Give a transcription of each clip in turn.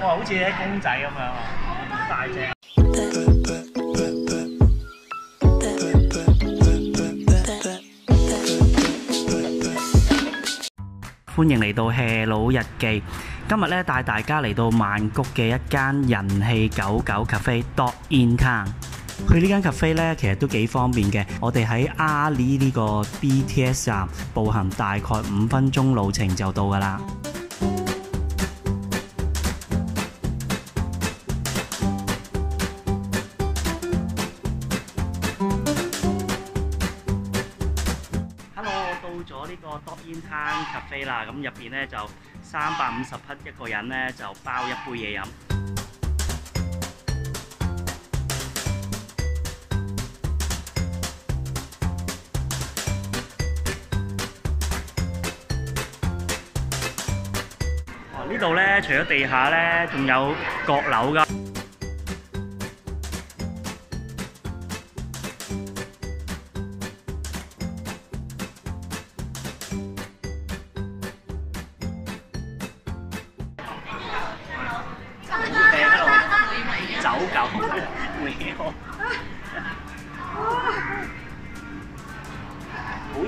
哇，好似啲公仔咁樣啊，好大隻。歡迎嚟到蟹佬日記。今日咧帶大家嚟到曼谷嘅一間人氣狗狗咖啡 Dog In Town。去呢間咖啡咧，其實都幾方便嘅。我哋喺阿里呢個 BTS 站步行大概五分鐘路程就到㗎啦。Dog In Town Cafe 啦，咁入邊咧就三百五十匹一個人咧就包一杯嘢飲。呢度咧除咗地下咧，仲有閣樓㗎。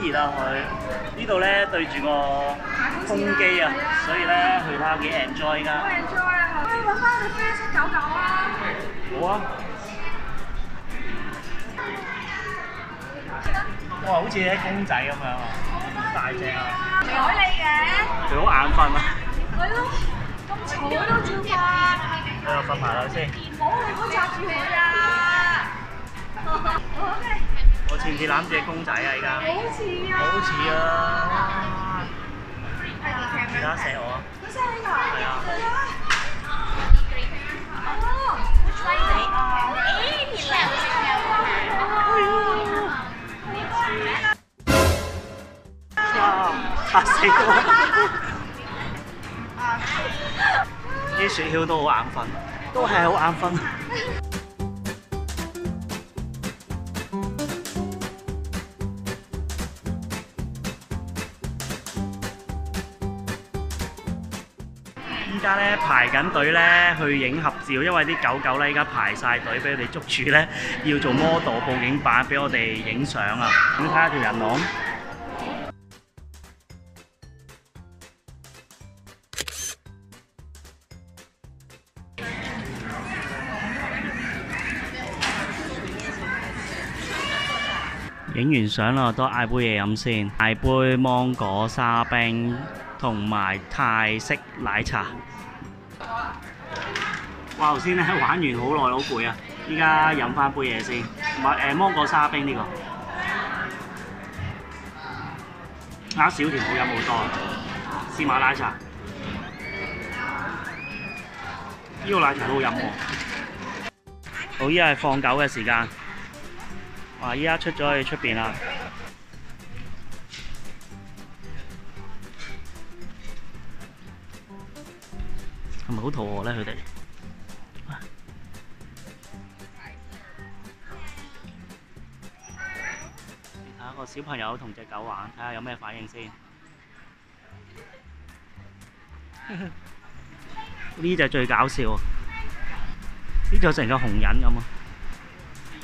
熱啊佢！呢度咧對住個風機啊，所以咧去睇下幾 enjoy 㗎。enjoy 啊！喂，揾翻你啡色狗狗啊！好啊！哇，好似啲公仔咁樣啊，好大隻啊！睬你嘅，佢好眼瞓啊！係咯，咁嘈都照瞓，俾我瞓埋啦先。唔好你唔好扎住佢啊！OK，我似唔似攬住隻公仔啊？而家好似啊，好似啊！而家錫我啊！佢聲㗎，係啊哦，哇！嚇死我！啲雪橇都好眼瞓，都係好眼瞓。家咧排緊隊咧去影合照，因為啲狗狗咧依家排晒隊俾佢哋捉住咧，要做 model 報警版俾我哋影相啊！咁睇下條人龍。影完相啦，都嗌杯嘢飲先，嗌杯芒果沙冰同埋泰式奶茶。哇！頭先咧玩完好耐，好攰啊！依家飲翻杯嘢先，同埋誒芒果沙冰呢、個，啱少甜好飲好多啊！試馬奶茶，呢、個奶茶都好飲喎。好，依家係放狗嘅時間。哇！依家出咗去出邊啦。係咪好肚餓咧？佢哋睇下個小朋友同隻狗玩，睇下有咩反應先。呢只最搞笑，呢只成個紅人咁啊！